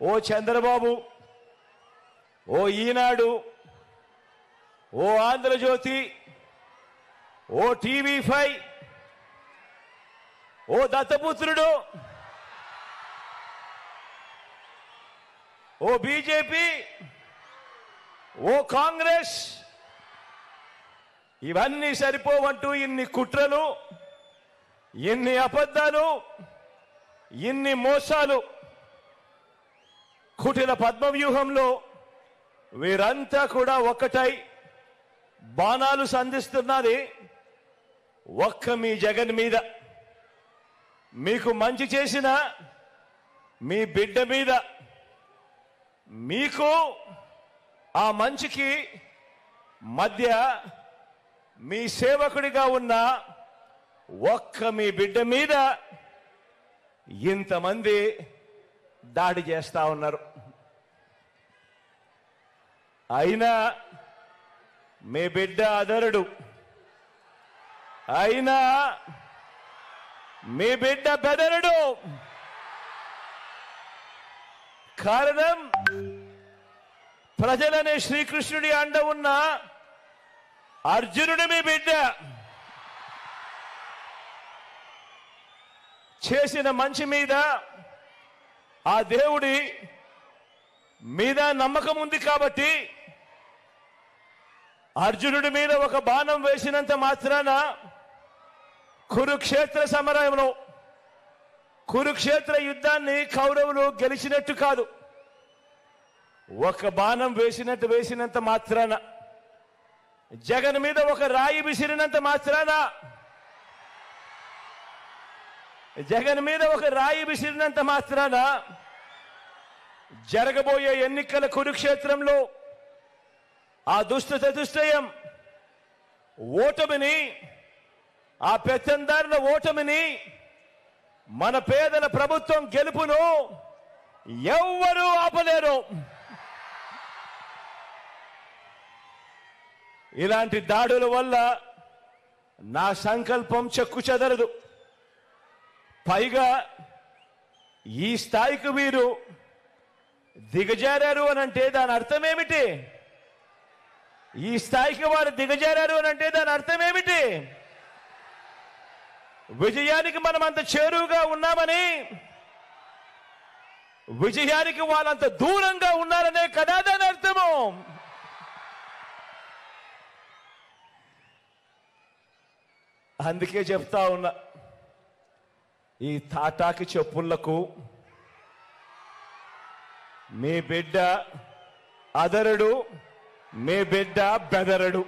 ఓ చంద్రబాబు ఓ ఈనాడు ఓ ఆంధ్రజ్యోతి ఓ టీవీ ఫైవ్ ఓ దత్తపుత్రుడు ఓ బీజేపీ ఓ కాంగ్రెస్ ఇవన్నీ సరిపోవంటూ ఇన్ని కుట్రలు ఇన్ని అబద్ధాలు ఇన్ని మోసాలు. కుటిల పద్మవ్యూహంలో వీరంతా కూడా ఒక్కటై బాణాలు సంధిస్తున్నది ఒక్క మీ జగన్ మీద. మీకు మంచి చేసిన మీ బిడ్డ మీద. మీకు ఆ మంచికి మధ్య మీ సేవకుడిగా ఉన్న ఒక్క మీ బిడ్డ మీద ఇంతమంది దాడి చేస్తా ఉన్నారు. అయినా మీ బిడ్డ అదరుడు. అయినా మీ బిడ్డ బెదరుడు. కారణం ప్రజలనే శ్రీకృష్ణుడి అండ ఉన్న అర్జునుడు మీ బిడ్డ. చేసిన మంచి మీద ఆ దేవుడి మీద నమ్మకం ఉంది కాబట్టి అర్జునుడి మీద ఒక బాణం వేసినంత మాత్రాన కురుక్షేత్ర సమరంలో కురుక్షేత్ర యుద్ధాన్ని కౌరవులు గెలిచినట్టు కాదు. ఒక బాణం వేసినట్టు వేసినంత మాత్రాన జగన్ మీద ఒక రాయి విసిరినంత మాత్రాన జగన్ మీద ఒక రాయి విసిరినంత మాత్రాన జరగబోయే ఎన్నికల కురుక్షేత్రంలో ఆ దుష్ట చతుష్టయం ఓటమిని ఆ పెత్తందారుల ఓటమిని మన పేదల ప్రభుత్వం గెలుపును ఎవ్వరూ ఆపలేరు. ఇలాంటి దాడుల వల్ల నా సంకల్పం చెక్కు చెదరదు. పైగా ఈ స్థాయికి వీరు దిగజారారు అని అంటే దాని అర్థం ఏమిటి ఈ స్థాయికి వారు దిగజారారు అని అంటే దాని అర్థం ఏమిటి? విజయానికి మనం అంత చేరువుగా ఉన్నామని విజయానికి వాళ్ళంత దూరంగా ఉన్నారనే కదా దాని అర్థము. అందుకే చెప్తా ఉన్నా ఈ తాటాకి చెప్పులకు మీ బిడ్డ అదరుడు మీ బిడ్డ బెదరడు.